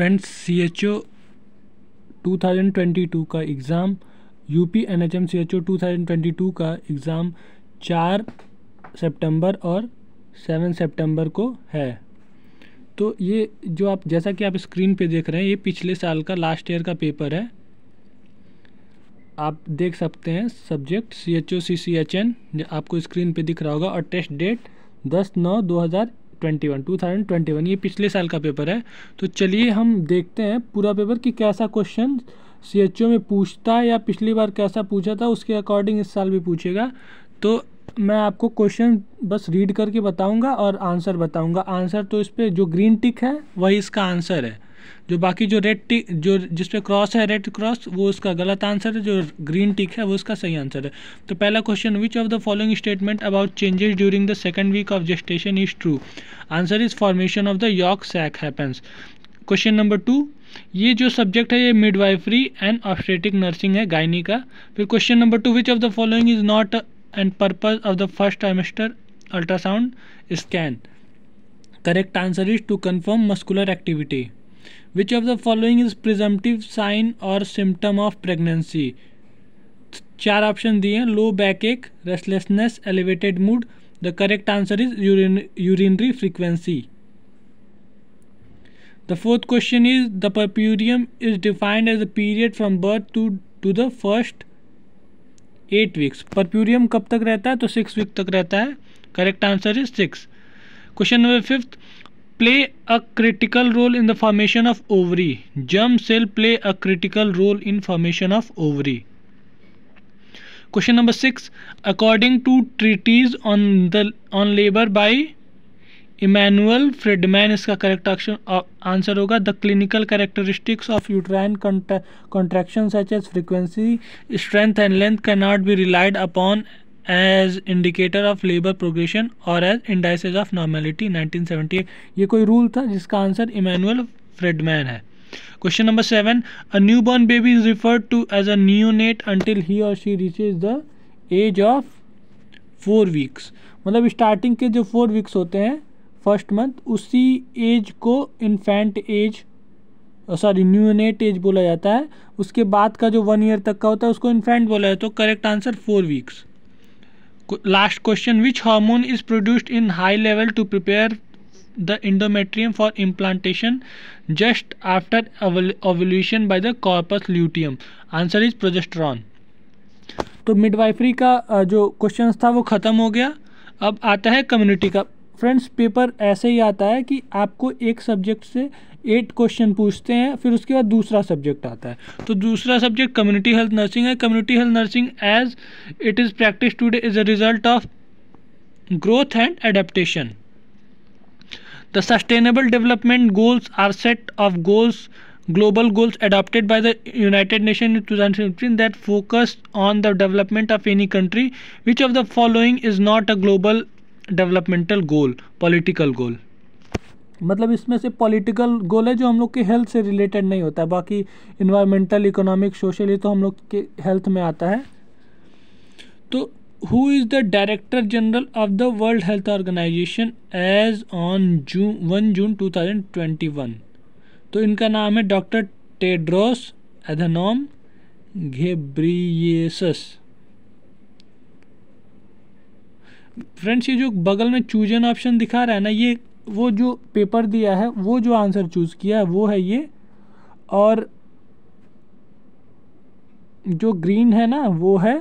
Friends C H O two thousand twenty two का exam U P N H M C H O two thousand twenty two का exam चार सितंबर और seven सितंबर को है। तो ये जो आप, जैसा कि आप स्क्रीन पे देख रहे हैं, ये पिछले साल का लास्ट ईयर का पेपर है। आप देख सकते हैं subject C H O C C H N आपको स्क्रीन पे दिख रहा होगा, और टेस्ट डेट दस नौ दो हज़ार twenty one two thousand twenty one, ये पिछले साल का पेपर है। तो चलिए हम देखते हैं पूरा पेपर कि कैसा क्वेश्चन सी एच ओ में पूछता है या पिछली बार कैसा पूछा था, उसके अकॉर्डिंग इस साल भी पूछेगा। तो मैं आपको क्वेश्चन बस रीड करके बताऊँगा और आंसर बताऊँगा। आंसर तो इस पर जो ग्रीन टिक है, वही इसका आंसर है। जो बाकी जो रेड टिक जो जिस पे क्रॉस है रेड क्रॉस वो उसका गलत आंसर है, जो ग्रीन टिक है, वो उसका सही आंसर है। तो पहला question which of the following statement about changes during the second week of gestation is true answer is formation of the yolk sac happens question number two ये जो सब्जेक्ट है, ये मिडवाइफरी एंड ऑस्ट्रेटिक नर्सिंग है, gynae का। फिर question number two which of the following is not and purpose of the first trimester ultrasound scan correct answer is to confirm muscular activity which of the following is presumptive sign or symptom of pregnancy? चार option दिए हैं low back एक restlessness elevated mood the correct answer is urinary frequency the fourth question is the puerperium is defined as the period from birth to to the first eight weeks puerperium कब तक रहता है? तो six week तक रहता है। Correct answer is six question number fifth play a critical role in the formation of ovary germ cell play a critical role in formation of ovary question number six according to treatise on the on labour by Emanuel Friedman इसका correct answer होगा the clinical characteristics of uterine contraction such as frequency strength and length can not be relied upon as indicator of labour progression और as indices of normality 1978 ये कोई rule था जिसका answer Emanuel Friedman है। Question number seven a new born baby is referred to as a neonate until he और she reaches the age of four weeks मतलब starting के जो four weeks होते हैं फ़र्स्ट मंथ उसी एज को infant age sorry neonate age बोला जाता है। उसके बाद का जो वन ईयर तक का होता है, उसको इन्फेंट बोला जाता है। तो correct answer four weeks last question which hormone is produced in high level to prepare the endometrium for implantation just after ovulation by the corpus luteum answer is progesterone तो मिडवाइफरी का जो question था वो ख़त्म हो गया। अब आता है कम्युनिटी का फ्रेंड्स पेपर ऐसे ही आता है कि आपको एक सब्जेक्ट से एट क्वेश्चन पूछते हैं, फिर उसके बाद दूसरा सब्जेक्ट आता है। तो दूसरा सब्जेक्ट कम्युनिटी हेल्थ नर्सिंग है। Community health nursing as it is practice today is a result of growth and adaptation the sustainable development goals are set of goals global goals adopted by the united nations in 2015 that focus on the development of any country. Which of the following is not a global developmental goal political goal मतलब इसमें से political goal है जो हम लोग के health से related नहीं होता है। बाकी इन्वायरमेंटल इकोनॉमिक सोशल ये तो हम लोग के हेल्थ में आता है। तो who is the director general of the World Health Organization as on June one June two thousand twenty one तो इनका नाम है doctor Tedros Adhanom Ghebreyesus friends ये जो बगल में चूजन ऑप्शन दिखा रहा है ना, ये वो जो पेपर दिया है, वो जो आंसर चूज़ किया है, वो है ये। और जो ग्रीन है ना, वो है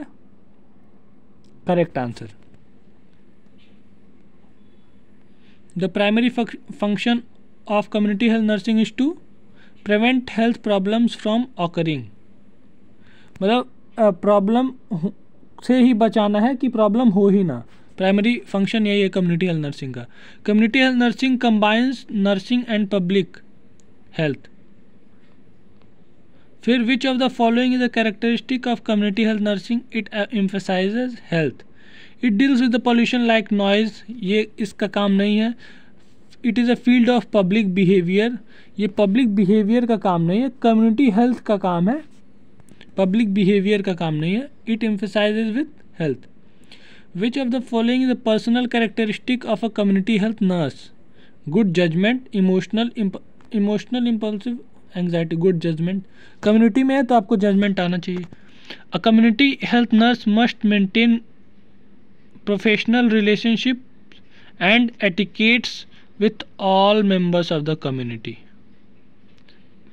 correct answer the primary function of community health nursing is to prevent health problems from occurring मतलब प्रॉब्लम से ही बचाना है कि प्रॉब्लम हो ही ना। प्राइमरी फ़ंक्शन यही है कम्युनिटी हेल्थ नर्सिंग का। Community health nursing combines nursing and public health फिर which of the following is the characteristic of community health nursing it emphasises health it deals with the pollution like noise ये इसका काम नहीं है। It is a field of public behaviour ये public behaviour का काम नहीं है। कम्युनिटी हेल्थ का काम है। पब्लिक बिहेवियर का काम नहीं है। It emphasises with health Which of the following is a personal characteristic of a community health nurse? Good judgment, emotional, imp emotional impulsive anxiety good judgement community में है तो आपको जजमेंट आना चाहिए uh community health nurse must maintain professional relationship and etiquettes with all members of the community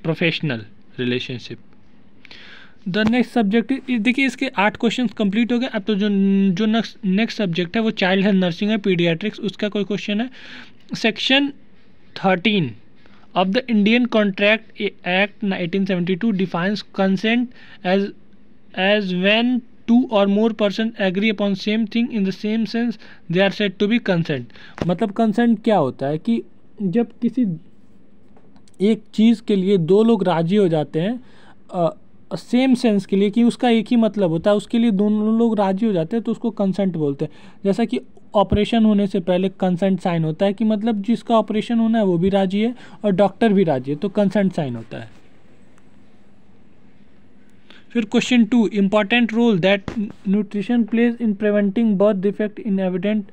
professional relationship The next subject देखिए इसके आठ question complete हो गए। अब तो जो जो नेक्स्ट नेक्स्ट सब्जेक्ट है, वो चाइल्ड हेल्थ नर्सिंग है पीडियाट्रिक्स उसका कोई क्वेश्चन है। Section thirteen of the Indian contract act eighteen seventy two defines consent as as when two और more person agree upon same thing in the same sense they are said to be consent मतलब consent क्या होता है कि जब किसी एक चीज़ के लिए दो लोग राज़ी हो जाते हैं सेम सेंस के लिए कि उसका एक ही मतलब होता है, उसके लिए दोनों लोग राज़ी हो जाते हैं तो उसको कंसेंट बोलते हैं। जैसा कि ऑपरेशन होने से पहले कंसेंट साइन होता है कि मतलब जिसका ऑपरेशन होना है, वो भी राज़ी है और डॉक्टर भी राज़ी है तो कंसेंट साइन होता है। फिर question two important role that nutrition plays in preventing birth defect in evident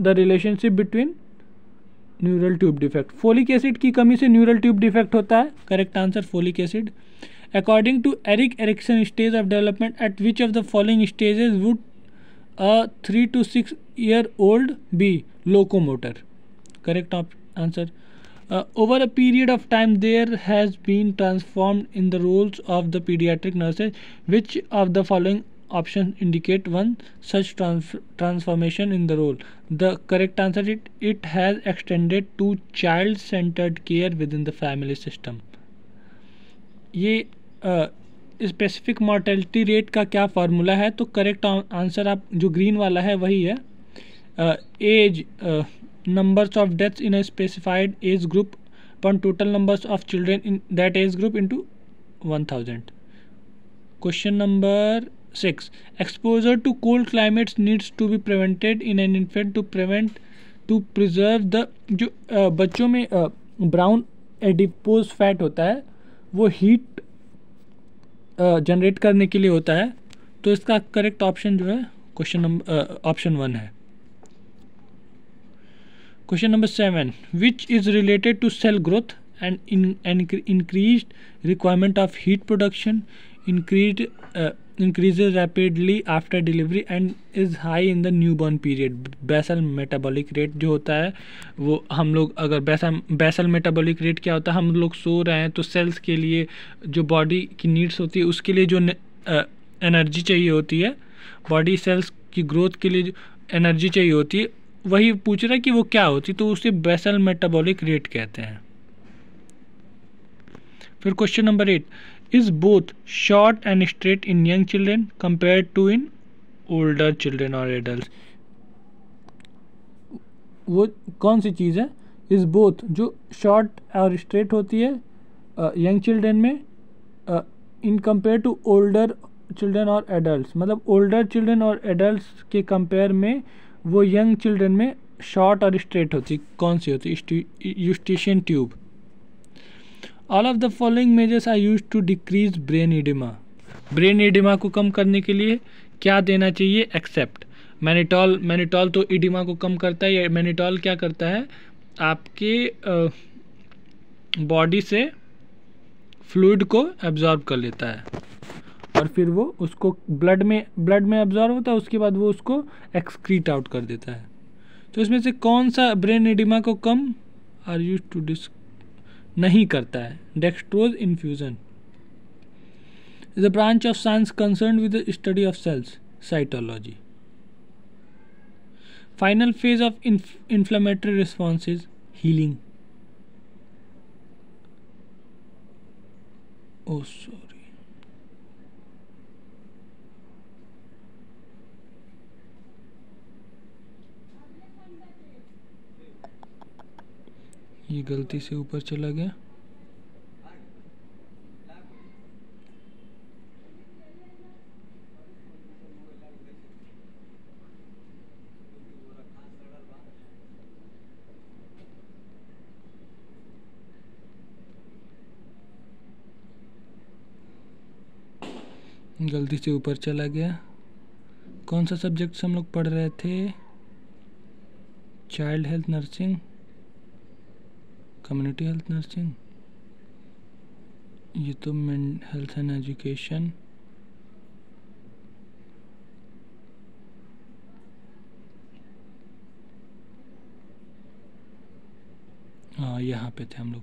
the relationship between neural tube defect folic acid की कमी से न्यूरल ट्यूब डिफेक्ट होता है। Correct answer folic acid According to Eric Erickson stage of development, at which of the following stages would a 3 to 6 year old be? Locomotor. Correct op- answer. Uh, over a period of time, there has been transformed in the roles of the pediatric nurses. Which of the following options indicate one such trans transformation in the role? The correct answer is it, it has extended to child centered care within the family system. ये specific mortality rate का क्या formula है? तो correct answer आप जो green वाला है वही है। As numbers of deaths in a specified age group upon total numbers of children in that age group into one thousand question number six exposure to cold climates needs to be prevented in an infant to prevent to preserve the जो uh, बच्चों में brown adipose fat होता है वो heat generate करने के लिए होता है तो इसका करेक्ट ऑप्शन जो है क्वेश्चन नंबर ऑप्शन वन है। Question number seven which is related to cell growth and increase requirement of heat production increase rapidly after delivery and is high in the new born period basal metabolic rate जो होता है, वो हम लोग, अगर बैसल बैसल मेटाबॉलिक रेट क्या होता है, हम लोग सो रहे हैं तो सेल्स के लिए जो बॉडी की नीड्स होती है, उसके लिए जो एनर्जी चाहिए होती है बॉडी सेल्स की ग्रोथ के लिए जो एनर्जी चाहिए होती है, वही पूछ रहा है कि वो क्या होती तो उसे बैसल मेटाबॉलिक रेट कहते हैं। फिर question number eight is both short and straight in young children compared to in older children or adults. वो कौन सी चीज़ है? इज़ बोथ जो शॉर्ट और स्ट्रेट होती है यंग uh, चिल्ड्रन में in compare to older children और एडल्ट मतलब ओल्डर चिल्ड्रेन और एडल्ट के कंपेयर में वो यंग चिल्ड्रेन में शॉर्ट और स्ट्रेट होती कौन सी होती Eustachian tube. All of the following measures are used to decrease brain oedema brain oedema को कम करने के लिए क्या देना चाहिए? एक्सेप्ट मैनिटॉल मैनिटॉल तो इडिमा को कम करता है मैनिटॉल क्या करता है? आपके बॉडी से फ्लूड को एब्जॉर्ब कर लेता है। और फिर वो उसको ब्लड में ब्लड में एब्जॉर्ब होता है, उसके बाद वो उसको एक्सक्रीट आउट कर देता है। तो इसमें से कौन सा ब्रेन एडिमा को कम आर यूज़ टू डिस्क नहीं करता है। Dextrose infusion is a branch of science concern with study of cells cytology final phase of inflammatory responses healing oh sorry ये गलती से ऊपर चला गया। गलती से ऊपर चला गया। कौन सा सब्जेक्ट हम लोग पढ़ रहे थे? Child health nursing community health nursing ये तो हेल्थ एंड एजुकेशन हाँ यहाँ पे थे हम लोग।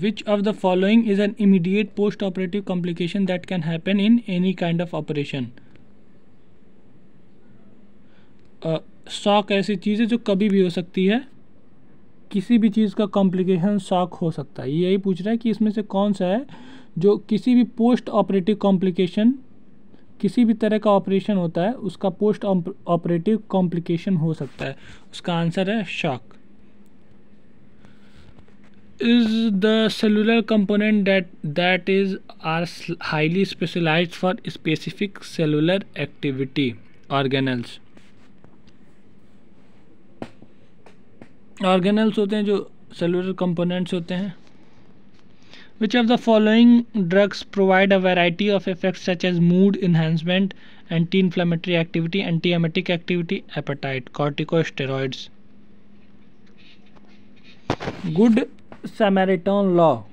Which of the following is an immediate post operative complication that can happen in any kind of operation shock ऐसी चीज़ है जो कभी भी हो सकती है। किसी भी चीज़ का कॉम्प्लिकेशन शॉक हो सकता है। यही पूछ रहा है कि इसमें से कौन सा है जो किसी भी पोस्ट ऑपरेटिव कॉम्प्लिकेशन किसी भी तरह का ऑपरेशन होता है, उसका पोस्ट ऑपरेटिव कॉम्प्लिकेशन हो सकता है। उसका आंसर है shock is the cellular component that that is are highly specialised for specific cellular activity organelles organelles होते हैं, जो सेलुलर कंपोनेंट्स होते हैं which of the following drugs provide a variety of effects such as mood enhancement anti inflammatory activity anti emetic activity appetite corticosteroids good Samaritan law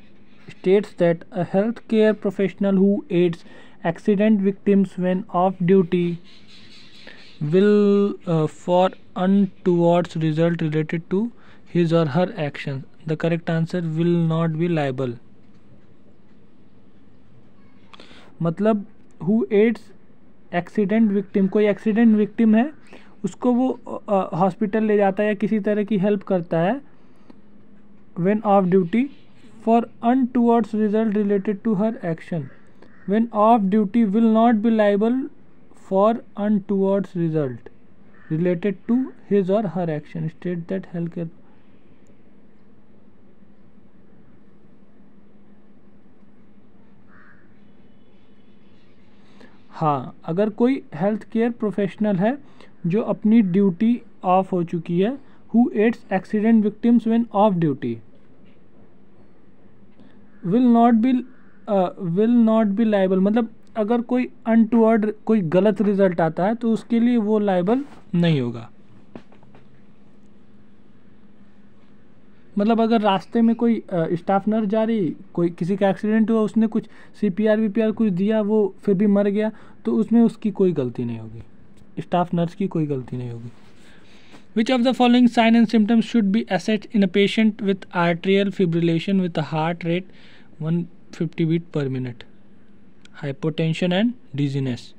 states that a healthcare professional who aids accident victims when off duty will uh, for untoward result related to his or her actions. The correct answer will not be liable. मतलब who aids accident victim कोई accident victim है उसको वो hospital ले जाता है या किसी तरह की हेल्प करता है when off duty for untowards result related to her action when off duty will not be liable for untoward result related to his or her action. State that healthcare हाँ अगर कोई हेल्थ केयर प्रोफेशनल है जो अपनी duty of हो चुकी है who aids accident victims when off duty will not be will not be liable मतलब अगर कोई अनटूवर्ड कोई गलत रिज़ल्ट आता है तो उसके लिए वो लाइबल नहीं होगा। मतलब अगर रास्ते में कोई स्टाफ नर्स जा रही, कोई किसी का एक्सीडेंट हुआ, उसने कुछ C P R V P R कुछ दिया, वो फिर भी मर गया तो उसमें उसकी कोई गलती नहीं होगी। स्टाफ नर्स की कोई गलती नहीं होगी। Which of the following sign and symptoms should be assessed in a patient with atrial fibrillation with heart rate one fifty beat per minute hypotension and dizziness.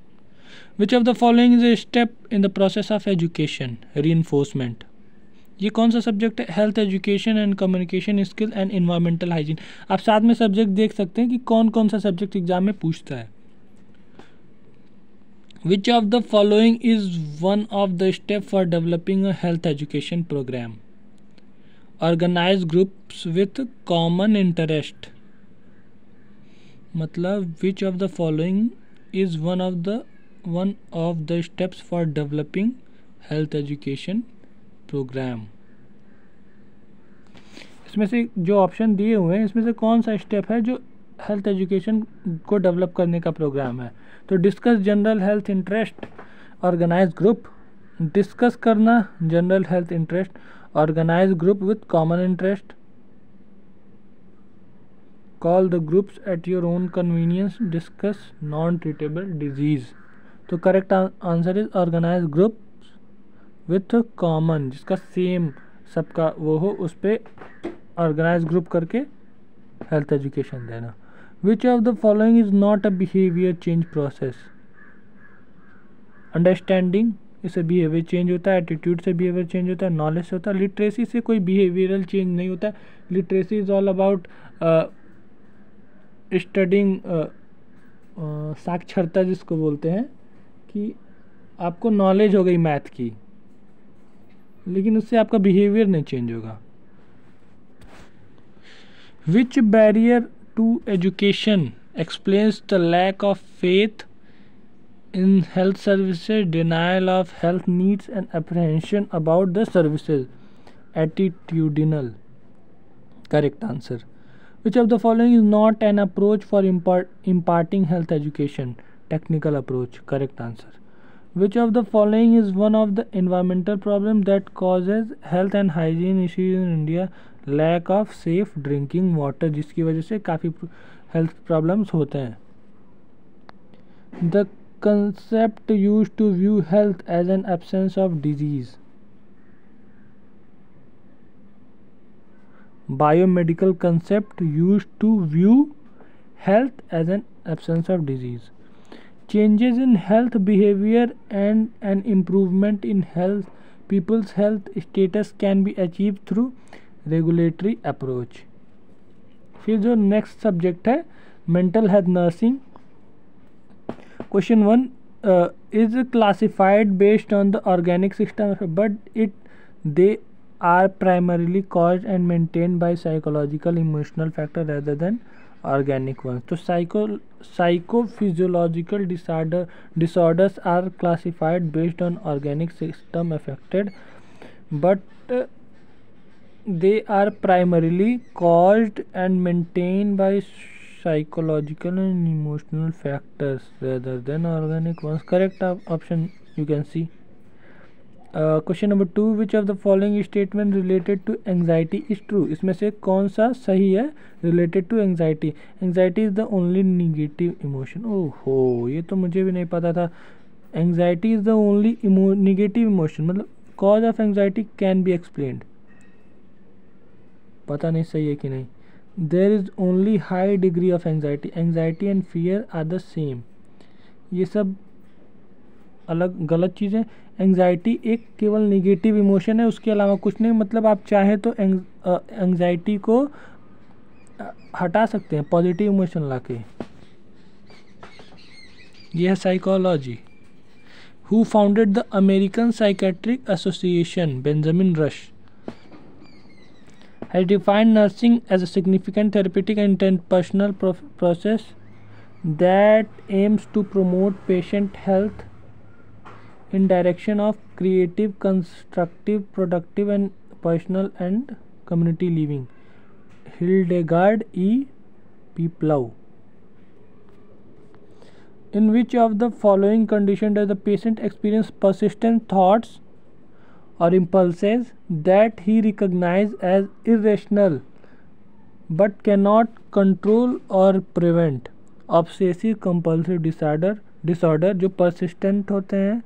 Which of the following is a step in the process of education? Reinforcement. ये कौन सा subject है health education and communication skill and environmental hygiene आप साथ में subject देख सकते हैं कि कौन कौन सा सब्जेक्ट एग्ज़ाम में पूछता है which of the following is one of the step for developing a health education programme organise groups with common interest मतलब which of the following is one of the one of the steps for developing health education programme इसमें से जो option दिए हुए हैं, इसमें से कौन सा स्टेप है जो हेल्थ एजुकेशन को डेवलप करने का प्रोग्राम है? तो discuss general health interest organise group discuss करना general health interest organise group with common interest call the groups at your own convenience discuss non treatable disease तो correct answer is organise group with common जिसका same सबका वो हो, उस पर organise group करके health education देना। Which of the following is not a behaviour change process understanding इससे बिहेवियर चेंज होता है एटीट्यूड से बिहेवियर चेंज होता है नॉलेज से होता है लिटरेसी से कोई बिहेवियरल चेंज नहीं होता। है literacy is all about studying साक्षरता जिसको बोलते हैं, कि आपको नॉलेज हो गई मैथ की, लेकिन उससे आपका बिहेवियर नहीं चेंज होगा। Which barrier to education explains the lack of faith in health services denial of health needs and apprehension about the services attitudinal correct answer Which of the following is not an approach for impart, imparting health education? Technical approach. Correct answer. which of the following is one of the environmental problem that causes health and hygiene issues in india lack of safe drinking water जिसकी वजह से काफ़ी health problems होते हैं the concept used to view health as an absence of disease biomedical concept used to view health as an absence of disease changes in health behavior and an improvement in health people's health status can be achieved through regulatory approach फिर जो next subject है mental health nursing question one is classified based on the organic system but it they are primarily caused and maintained by psychological emotional factor rather than organic ones. So psycho psychophysiological disorder disorders are classified based on organic system affected but uh, they are primarily caused and maintained by psychological and emotional factors rather than organic ones. Correct option you can see question number two which of the following statement related to anxiety is true इसमें से कौन सा सही है related to anxiety anxiety is the only negative emotion ओह, ये तो मुझे भी नहीं पता था। Anxiety is the only negative emotion मतलब cause of anxiety can be explained पता नहीं सही है कि नहीं। There is only high degree of anxiety anxiety and fear are the same ये सब अलग गलत चीज़ें। एंग्जाइटी एक केवल निगेटिव इमोशन है, उसके अलावा कुछ नहीं। मतलब आप चाहें तो एंग्जाइटी को हटा सकते हैं पॉजिटिव इमोशन ला के यह है psychology who founded the American psychiatric association Benjamin Rush has defined nursing as a significant therapeutic and interpersonal process that aims to promote patient health in direction of creative constructive productive and personal and community living hildegard e piplau in which of the following condition does the patient experience persistent thoughts or impulses that he recognize as irrational but cannot control or prevent obsessive compulsive disorder disorder जो persistent होते हैं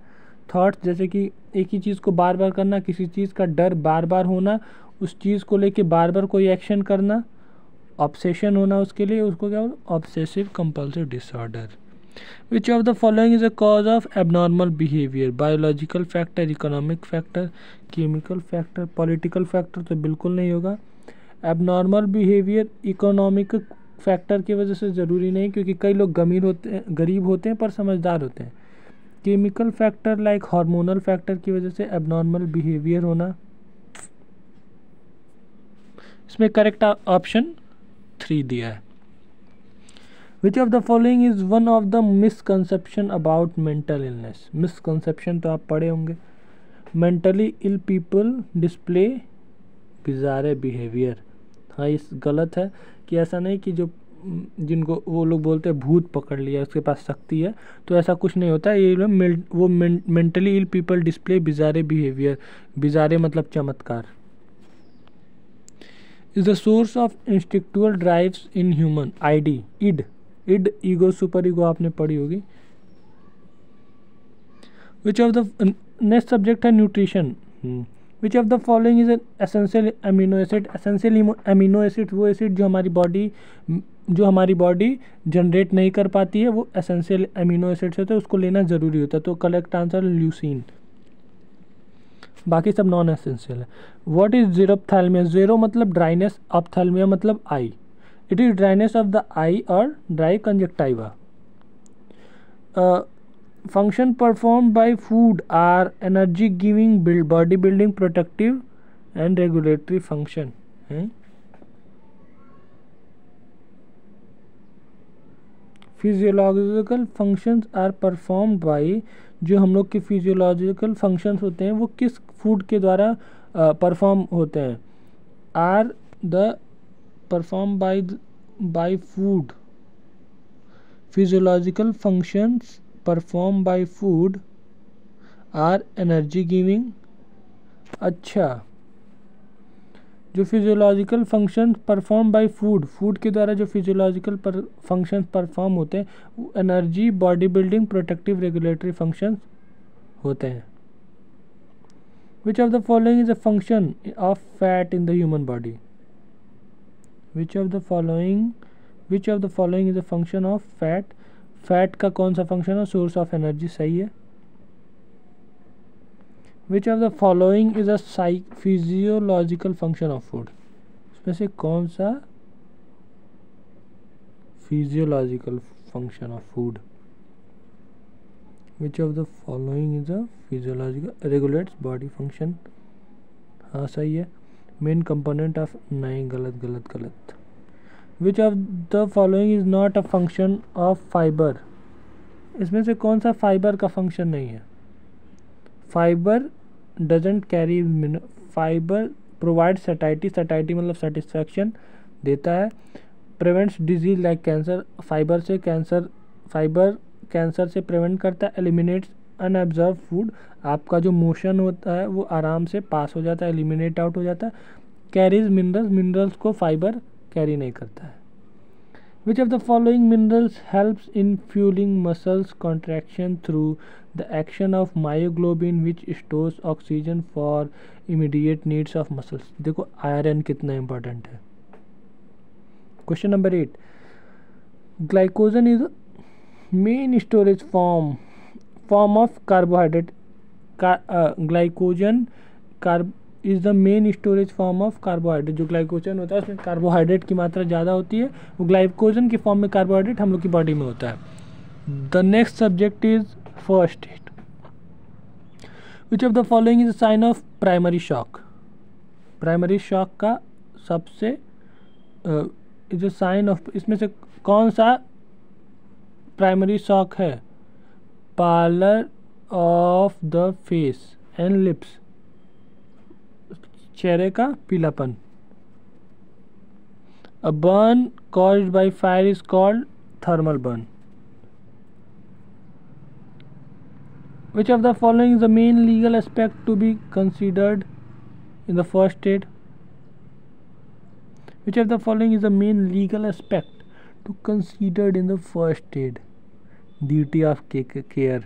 thoughts जैसे कि एक ही चीज़ को बार बार करना, किसी चीज़ का डर बार बार होना, उस चीज़ को लेके बार बार कोई एक्शन करना ऑब्सेशन होना उसके लिए, उसको क्या बोलते obsessive compulsive disorder which of the following is a cause of abnormal behaviour biological factor economic factor chemical factor political factor तो बिल्कुल नहीं होगा। एबनॉर्मल बिहेवियर इकोनॉमिक फैक्टर की वजह से ज़रूरी नहीं, क्योंकि कई लोग गमीर होते हैं, गरीब होते हैं, पर समझदार होते हैं। Chemical factor like hormonal factor की वजह से एबनॉर्मल बिहेवियर होना। इसमें करेक्ट ऑप्शन थ्री दिया है। Which of the following is one of the misconception about mental illness misconception तो आप पढ़े होंगे। Mentally ill people display bizarre behaviour हाँ इस गलत है कि ऐसा नहीं कि जो जिनको वो लोग बोलते हैं भूत पकड़ लिया, उसके पास शक्ति है तो ऐसा कुछ नहीं होता। ये लोग वो mentally ill people display bizarre behaviour bizarre मतलब चमत्कार। Is the source of instinctual drives in human id id id ego super ego आपने पढ़ी होगी। Which of the next subject है nutrition which of the following is essential amino acid essential amino acid वो acid जो हमारी body जो हमारी body generate नहीं कर पाती है, वो एसेंशियल अमीनो एसिड्स होते हैं, उसको लेना ज़रूरी होता है। तो करेक्ट आंसर ल्यूसिन बाकी सब नॉन एसेंशियल है। व्हाट इज़ जीरोपथैल्मिया ज़ीरो मतलब ड्राइनेस ऑप्थैल्मिया मतलब eye it is dryness of the eye और dry conjunctiva function perform by food are energy giving build body building protective and regulatory function physiological functions are perform by जो हम लोग के physiological functions होते हैं वो किस फ़ूड के द्वारा परफॉर्म uh, होते हैं? Are the perform by by food physiological functions perform by food are energy giving अच्छा। जो physiological function perform by food food के द्वारा जो फिजियोलॉजिकल फ़ंक्शन परफॉर्म होते हैं, वो energy body building protective regulatory function होते हैं। Which of the following is a function of fat in the human body which of the following which of the following is a function of fat fat का कौन सा function है? Source of energy सही है। Which of the following is a physiological function of food इसमें से कौन सा physiological function of food which of the following is a physiological regulates body function हाँ सही है। मेन कंपोनेंट ऑफ़ नहीं, गलत गलत गलत। Which of the following is not a function of fibre इसमें से कौन सा फाइबर का फ़ंक्शन नहीं है? Fibre doesn't carry fibre provide satiety satiety मतलब सेटिस्फैक्शन देता है prevents disease like cancer fibre से कैंसर फाइबर कैंसर से प्रिवेंट करता है एलिमिनेट्स अनऑब्जर्व फ़ूड आपका जो मोशन होता है वो आराम से पास हो जाता है एलिमिनेट आउट हो जाता है कैरीज मिनरल्स मिनरल्स को फाइबर कैरी नहीं करता है। Which of the following minerals helps in fuelling muscles contraction through the action of myoglobin which stores oxygen for immediate needs of muscles देखो आयरन कितना important है। Question number eight glycogen is main storage form form of carbohydrate glycogen carb is the main storage form of carbohydrate जो glycogen होता है, उसमें carbohydrate की मात्रा ज़्यादा होती है, वो ग्लाइकोजन के फॉर्म में कार्बोहाइड्रेट हम लोग की बॉडी में होता है। The next subject is first aid which of the following is sign of primary shock primary shock का सबसे, अ साइन ऑफ़ इसमें से कौन सा प्राइमरी शॉक है? Pallor of the face and lips चेहरे का पीलापन a burn caused by fire is called thermal burn which of the following is the main legal aspect to be considered in the first aid which of the following is the main legal aspect to considered in the first aid duty of care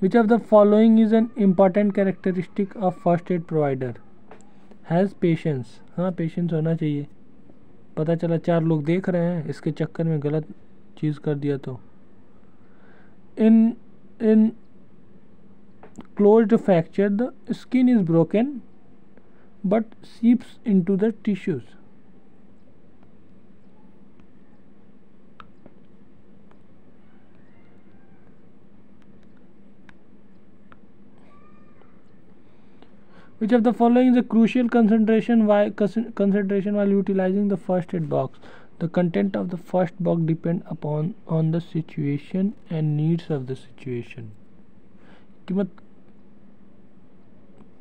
which of the following is an important characteristic of first aid provider has patience हाँ patience होना चाहिए। पता चला चार लोग देख रहे हैं, इसके चक्कर में गलत चीज़ कर दिया तो। In in close fracture the skin is broken but seeps into the tissues Which of the following is a crucial concentration while concentration while utilizing the first aid box? The content of the first box depend upon on the situation and needs of the situation. कि मत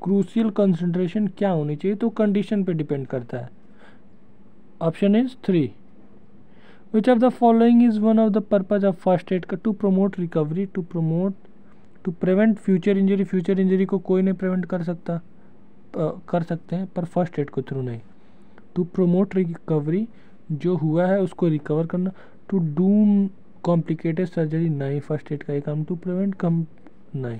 crucial concentration क्या होनी चाहिए तो condition पे depend करता है option is three which of the following is one of the purpose of first aid का to promote recovery to promote to prevent future injury future injury को कोई नहीं प्रिवेंट कर सकता कर सकते हैं, पर फ़र्स्ट एड के थ्रू नहीं। टू प्रोमोट रिकवरी जो हुआ है, उसको रिकवर करना। टू डू कॉम्प्लिकेटेड सर्जरी नहीं। फ़र्स्ट एड का ही काम। टू प्रिवेंट कम नहीं।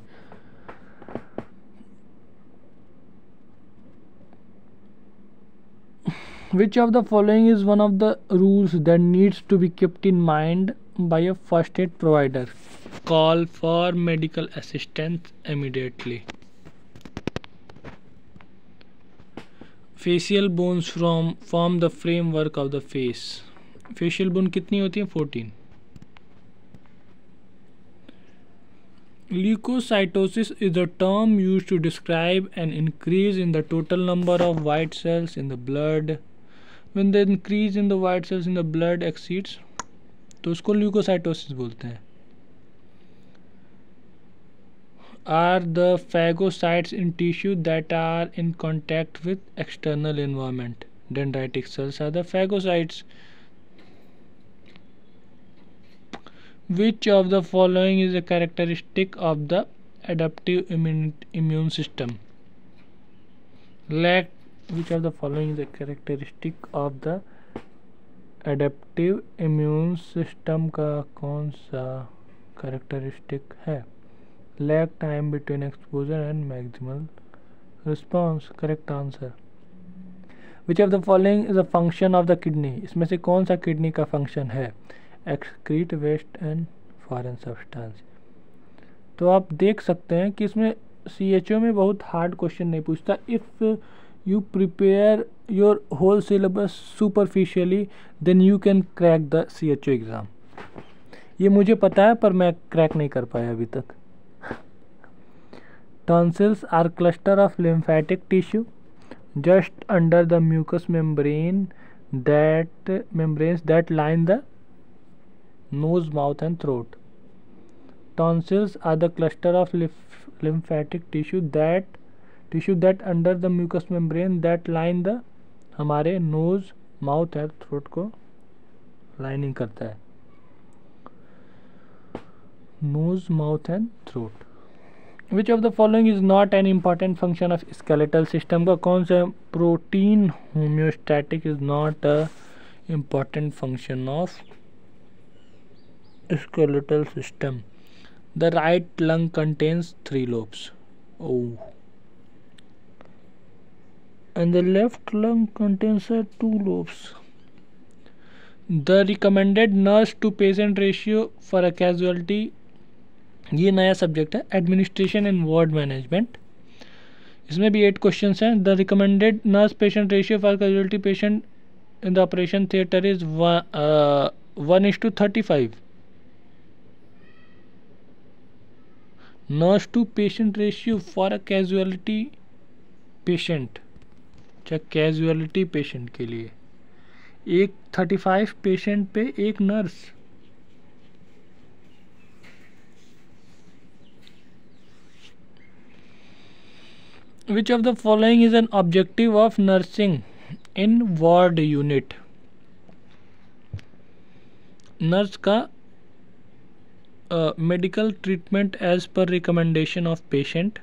Which of the following is one of the rules that needs to be kept in mind by a first aid provider call for medical assistance immediately facial bones from form the framework of the face facial bone कितनी होती है? Fourteen leukocytosis is the term use to describe an increase in the total number of white cells in the blood when the increase in the white cells in the blood exceeds तो उसको leukocytosis बोलते हैं। are the phagocytes in tissue that are in contact with external environment. Dendritic cells are the phagocytes. Which of the following is a characteristic of the adaptive immune, immune system lack which of the following is a characteristic of the adaptive immune system का कौन सा characteristic है lack time between exposure and maximal response correct answer which of the following is a function of the kidney इसमें से कौन सा kidney का function है excrete waste and foreign substance तो आप देख सकते हैं कि इसमें सी एच ओ में बहुत हार्ड क्वेश्चन नहीं पूछता if you prepare your whole syllabus superficially then you can crack the C H O exam ये मुझे पता है पर मैं क्रैक नहीं कर पाया अभी तक tonsils are cluster of lymphatic tissue just under the mucous membrane that membranes that line the nose mouth and throat Tonsils are the cluster of lymphatic tissue that tissue that under the mucous membrane that line the हमारे nose mouth है throat को lining करता है nose mouth and throat Which of the following is not an important function of skeletal system का कौन सा protein homeostatic is not a important function of skeletal system The right lung contains three lobes. Oh. And the left lung contains uh, two lobes. The recommended nurse to patient ratio for a casualty ये नया subject है administration and ward management इसमें भी eight question हैं. The recommended nurse patient ratio for casualty patient in the operation theatre is one is to thirty five nurse to patient ratio for a casualty patient चाहे casualty patient के लिए. एक thirty five patient पे एक nurse which of the following is an objective of nursing in ward unit nurse का uh, medical treatment as per recommendation of patient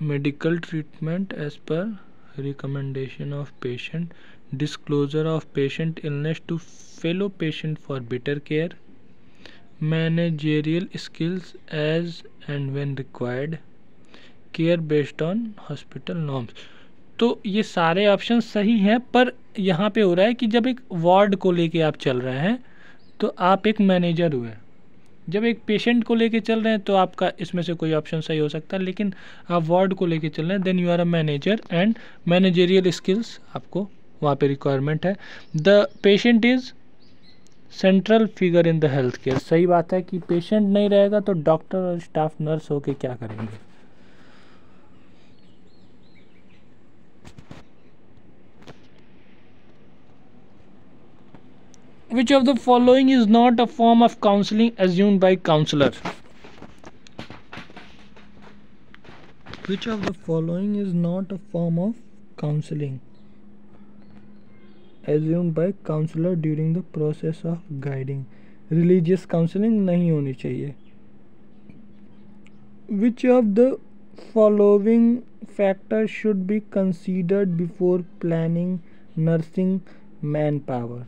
medical treatment as per recommendation of patient disclosure of patient illness to fellow patient for better care managerial skills as and when required care based on hospital norms तो ये सारे option सही हैं, पर यहाँ पे हो रहा है कि जब एक वार्ड को लेके आप चल रहे हैं तो आप एक मैनेजर हुए जब एक पेशेंट को लेके चल रहे हैं तो आपका इसमें से कोई ऑप्शन सही हो सकता है, लेकिन आप वार्ड को लेके चल रहे हैं then you are a manager and managerial skills आपको वहाँ पे रिक्वायरमेंट है। The patient is central figure in the health care सही बात है कि पेशेंट नहीं रहेगा तो डॉक्टर और स्टाफ नर्स होके क्या करेंगे? Which of the following is not a form of counseling assumed by counselor? Which of the following is not a form of counseling assumed by counselor during the process of guiding? Religious counseling नहीं होनी चाहिए Which of the following factors should be considered before planning nursing manpower?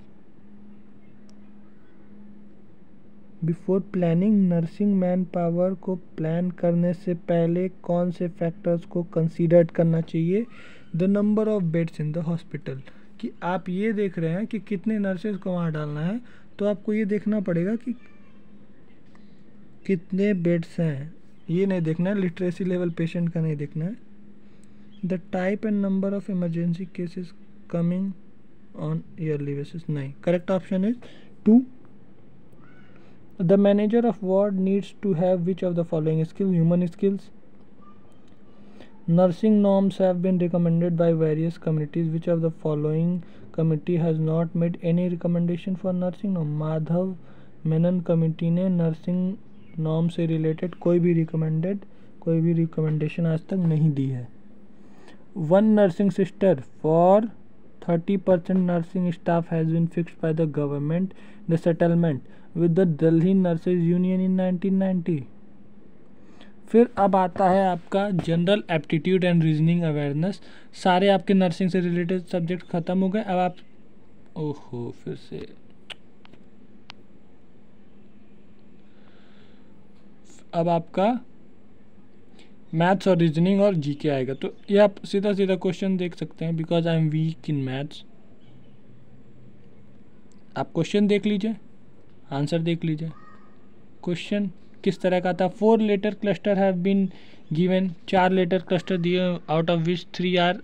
Before planning, nursing manpower को plan करने से पहले कौन से factors को कंसीडर करना चाहिए? The number of beds in the hospital. कि आप ये देख रहे हैं कि कितने नर्सेज को वहाँ डालना है तो आपको ये देखना पड़ेगा कि कितने बेड्स हैं। ये नहीं देखना है, लिटरेसी लेवल पेशेंट का नहीं देखना है। The type and number of emergency cases coming on yearly basis. नहीं, correct option is two. the manager of ward needs to have which of the following skills human skills nursing norms have been recommended by various committees which of the following committee has not made any recommendation for nursing norm madhav menon committee ने nursing norm से related कोई भी recommended कोई भी recommendation आज तक नहीं दी है one nursing sister for 30% nursing staff has been fixed by the government the settlement With the Delhi Nurses Union in 1990 फिर अब आता है आपका general aptitude and reasoning awareness सारे आपके नर्सिंग से रिलेटेड सब्जेक्ट ख़त्म हो गए। अब आप ओहो, फिर से। अब आपका मैथ्स और रीजनिंग और जीके आएगा। तो ये आप सीधा सीधा क्वेश्चन देख सकते हैं। Because I am weak in maths आप क्वेश्चन देख लीजिए। आंसर देख लीजिए। क्वेश्चन, किस तरह का था? Four letter cluster have been given चार लेटर क्लस्टर दिए out of which three are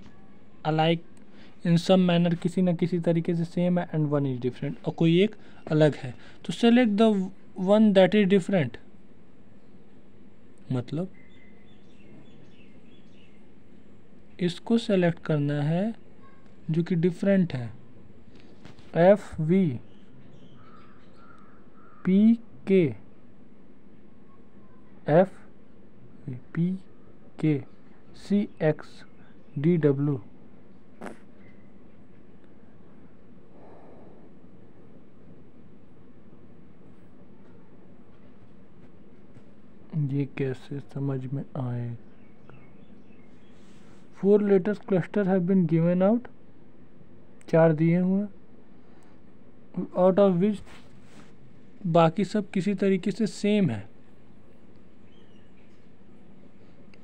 alike in some manner किसी न किसी तरीके से सेम है एंड वन इज़ डिफरेंट और कोई एक अलग है। तो select the one that is different मतलब इसको सेलेक्ट करना है जो कि डिफरेंट है। F V P K F P K C X D W ये कैसे समझ में आए? Four letters cluster have been given out चार दिए हुए आउट ऑफ़ विच बाकी सब किसी तरीके से सेम है।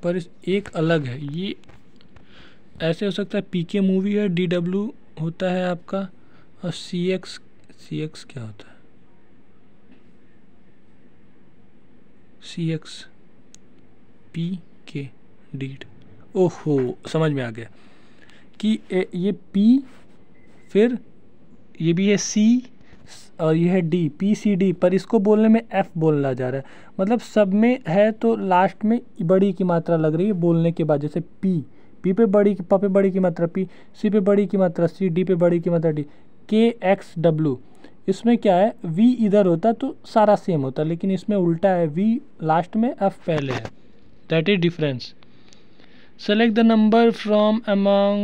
पर इस एक अलग है। ये ऐसे हो सकता है पीके मूवी है डी डब्ल्यू होता है आपका, और सी एक्स सी एक्स क्या होता है? सी एक्स पी के डीड ओहो, समझ में आ गया। कि ये पी फिर ये भी है सी और ये है डी पी सी डी पर इसको बोलने में एफ़ बोलना जा रहा है। मतलब सब में है तो लास्ट में बड़ी की मात्रा लग रही है बोलने के बाद, जैसे पी पी पे बड़ी प पे बड़ी की मात्रा पी सी पे बड़ी की मात्रा सी डी पे बड़ी की मात्रा डी के एक्स डब्ल्यू इसमें क्या है वी इधर होता तो सारा सेम होता, लेकिन इसमें उल्टा है वी लास्ट में एफ़ पहले है। That is difference select the number from among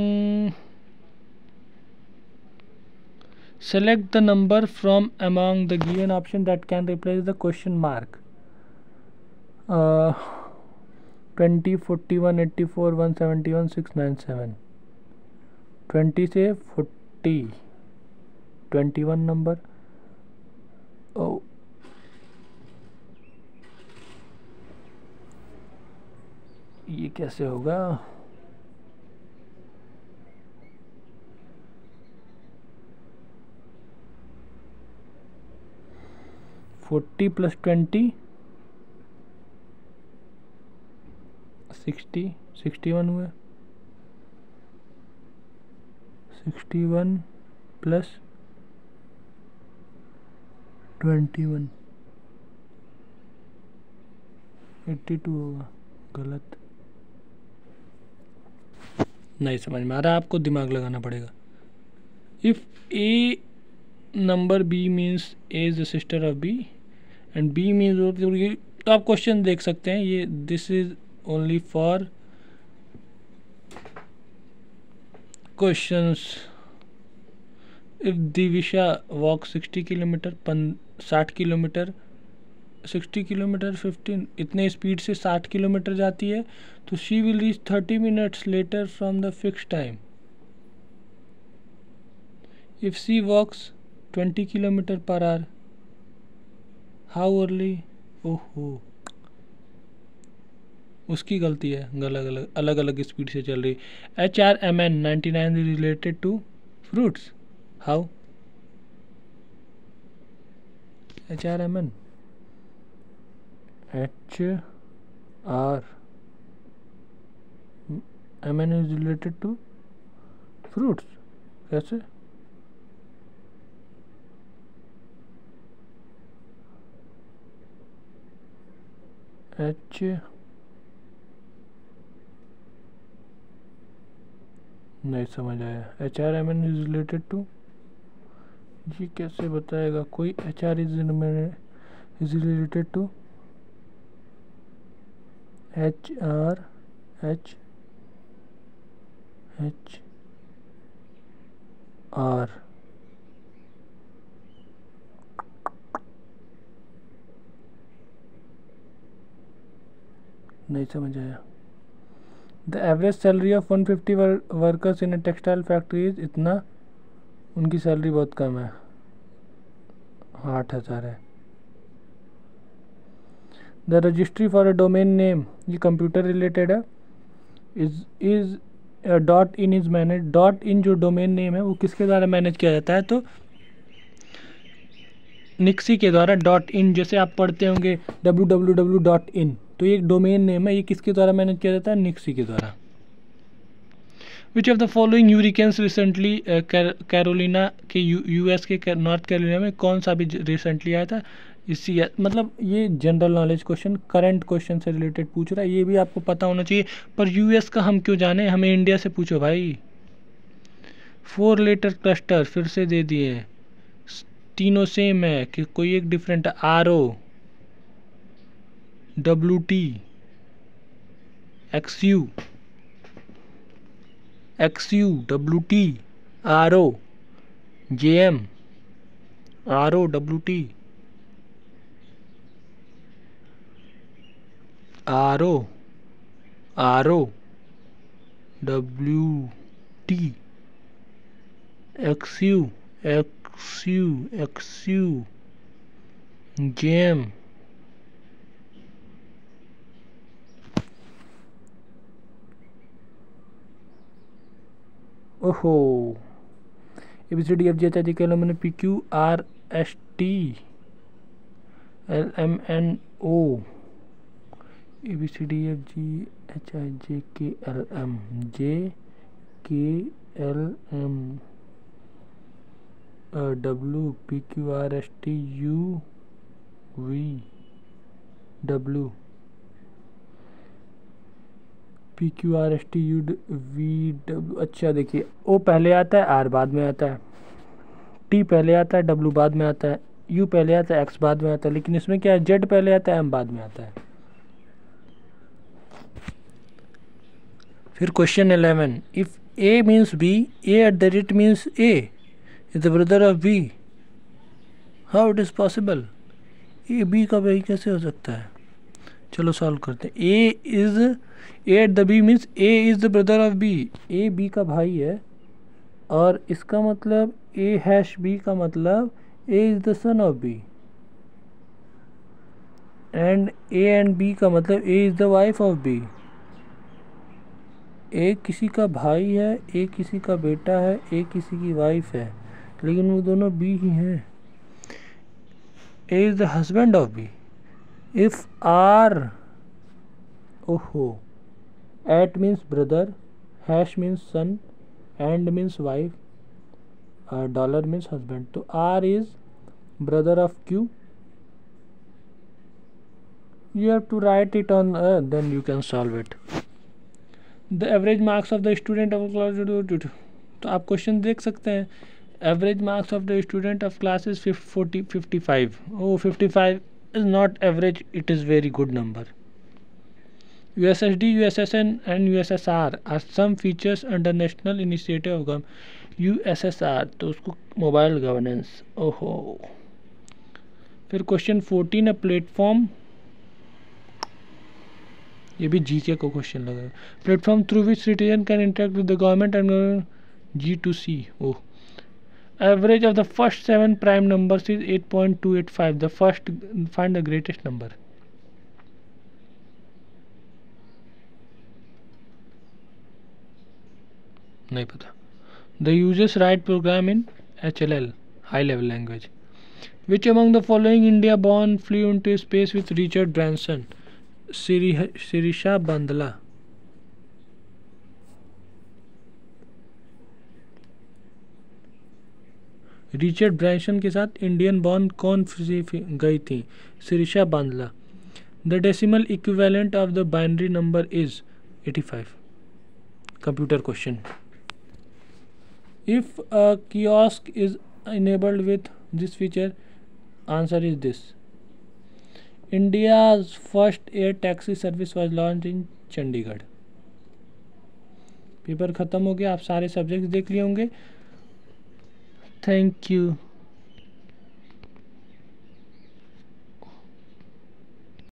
select the number from among the given option that can replace the question mark uh, 20 41 84 171 697 20 से 40 21 नंबर ओ ये कैसे होगा forty plus twenty, sixty sixty one हुए। Sixty one plus twenty one. Eighty two होगा। गलत। नहीं समझ में आ रहा, आपको दिमाग लगाना पड़ेगा। If A number B means A is the sister of B and B means तो आप क्वेश्चन देख सकते हैं, ये this is only for questions if Divisha walk sixty kilometre पन साठ किलोमीटर सिक्सटी किलोमीटर फिफ्टीन इतने स्पीड से साठ किलोमीटर जाती है तो she will reach thirty minutes later from the fix time if C walks twenty kilometre per hour how early ओहो। उसकी गलती है अलग अलग अलग अलग स्पीड से चल रही। H R M N ninety nine related to fruits how H R M N H R M N is related to fruits कैसे? एच नहीं समझ आया। H R M N is related to ये कैसे बताएगा? कोई H R is is related to H R H H R नहीं समझ आया। The average salary of one fifty workers in a textile factories इतना, उनकी सैलरी बहुत कम है। आठ हज़ार है। The registry for a domain name ये कंप्यूटर रिलेटेड है is is dot in is manage dot in जो डोमेन नेम है, वो किसके द्वारा मैनेज किया जाता है? तो निक्सी के द्वारा डॉट इन जैसे आप पढ़ते होंगे W W W dot in तो ये एक डोमेन नेम है, ये किसके द्वारा मैनेज किया जाता है? निक्सी के द्वारा। Which of the following hurricanes recently Carolina के यू एस के नॉर्थ कैरोलिना में कौन सा भी रिसेंटली आया था? इसी मतलब ये general knowledge question current question से रिलेटेड पूछ रहा है, ये भी आपको पता होना चाहिए। पर यूएस का हम क्यों जाने? हमें इंडिया से पूछो भाई। फोर लेटर क्लस्टर फिर से दे दिए। तीनों सेम है कि कोई एक different R O W T X U X U W T R O J M R O W T R O R O W T X U X U X U J M ओहो। A B C D F G H I K मैंने P Q R S T L M N O A B C D F G H I J K L M J K L M W P Q R S T U V W P Q R S T U V W अच्छा देखिए ओ पहले आता है are बाद में आता है T पहले आता है डब्ल्यू बाद में आता है यू पहले आता है एक्स बाद में आता है, लेकिन इसमें क्या है जेड पहले आता है एम बाद में आता है। फिर question eleven if A means B at the rate means A is the brother of B how it is possible A B का भाई कैसे हो सकता है? चलो सॉल्व करते हैं। A is A at the B means A is the brother of B A B का भाई है, और इसका मतलब ए हैश बी का मतलब A is the son of B and A and B का मतलब A is the wife of B A किसी का भाई है एक किसी का बेटा है एक किसी की वाइफ है, लेकिन वो दोनों बी ही हैं। A is the husband of B if R ओहो at means brother hash means son and means wife dollar means husband तो R is brother of Q. you have to write it on uh, then you can solve it the average marks of the student of class तो आप question देख सकते हैं। Average marks of the student of class is forty fifty five. O fifty five. D U S S N and U S S R are some features under national initiative of gum U S S तो उसको mobile governance ओहो। फिर question fourteen a platform ये भी G के को question लगा। Platform through which citizen can interact with the government and G to C O average of the first seven prime number is eight point two eight five the first find the greatest number नहीं पता। The users write program in H L L high level language which among the following India born flew into space with Richard Branson Sirisha Bandla Richard Branson के साथ Indian born कौन गई थी? Sirisha Bandla. The decimal equivalent of the binary number is 85 computer question. If a kiosk is enabled with this feature answer is this India's first air taxi service was launched in Chandigarh. Paper ख़त्म हो गया, आप सारे subjects देख लिए होंगे। Thank you